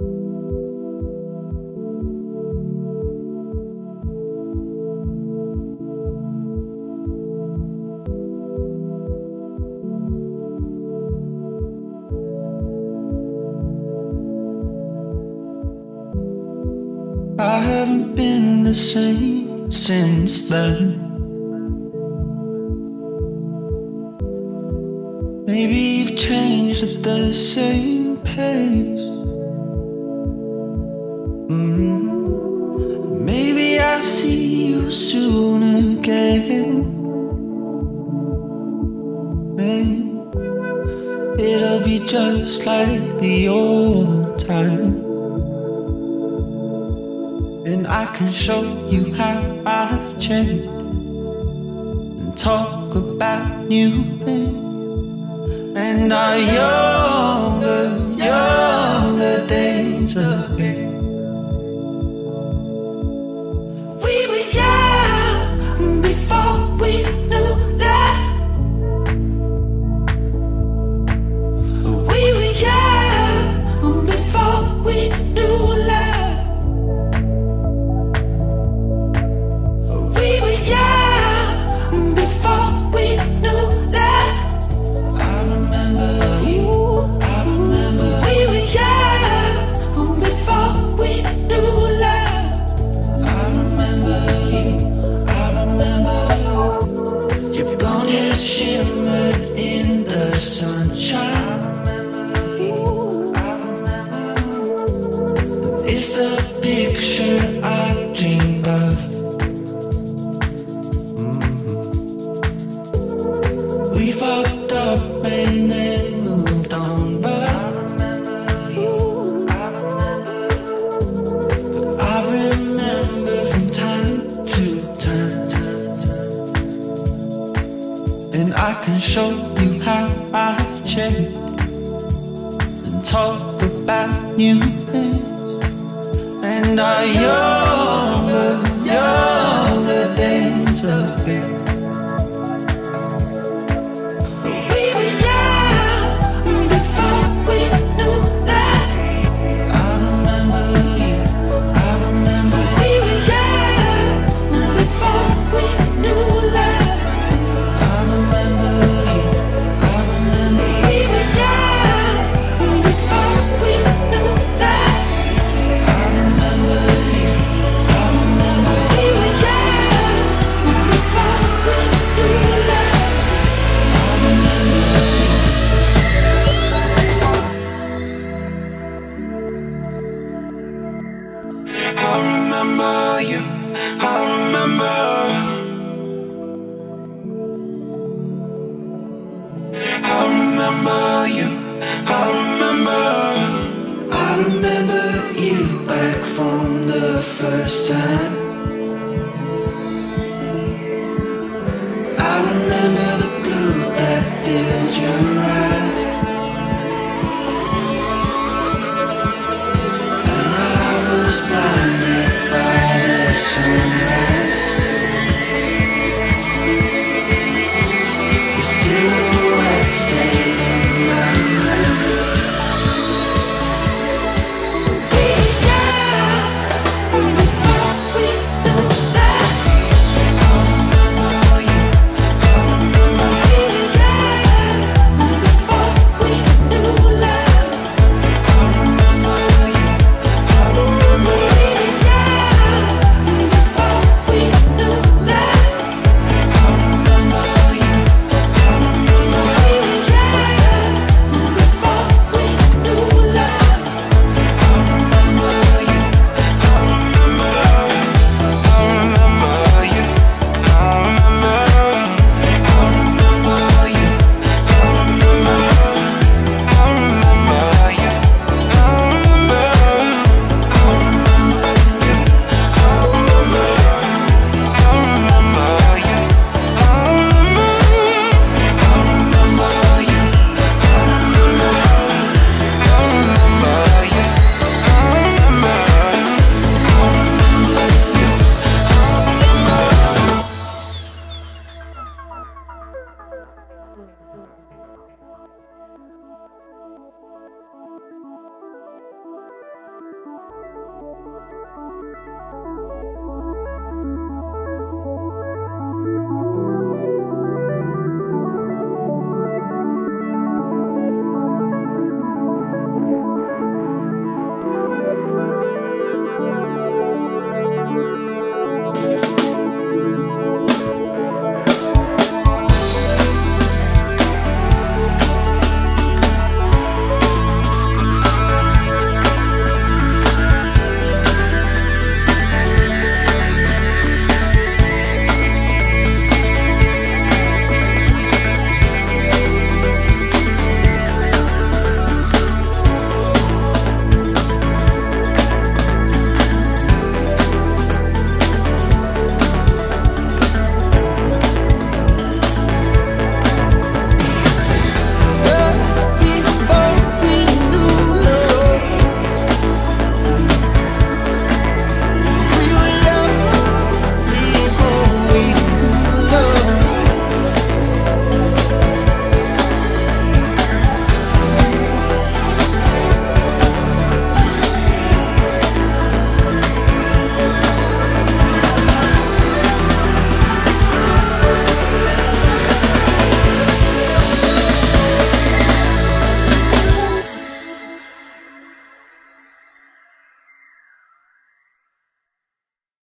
I haven't been the same since then. Maybe you've changed at the same pace. Just like the old time. And I can show you how I've changed and talk about new things and our younger, younger days again. We It's the picture I dream of. Mm-hmm. We fucked up and then moved on, but I remember you I remember from time to time, and I can show you how I've changed and talk about new things and our younger, younger days again. remember you, I remember. I remember you, I remember. I remember you back from the first time. you.